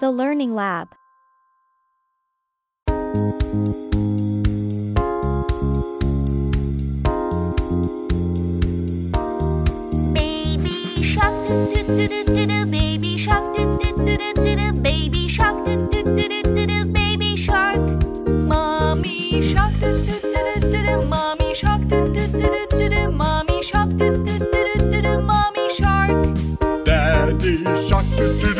The Learning Lab. Baby shark do do do do do do baby shark do do do do do do baby shark do do do do do do baby shark Mommy shark do do do do do do mommy shark do do do do do do mommy shark do do do do do do mommy shark Daddy shark do do do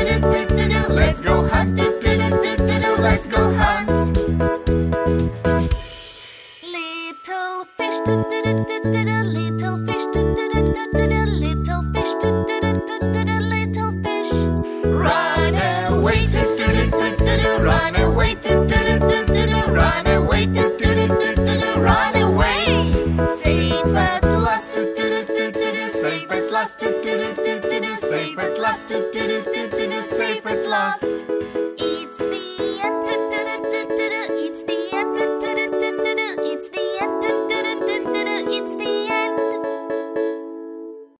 Little fish Little fish Little fish Little fish Run away Run away Run away Run away Safe at last Safe at last Safe at last Safe at last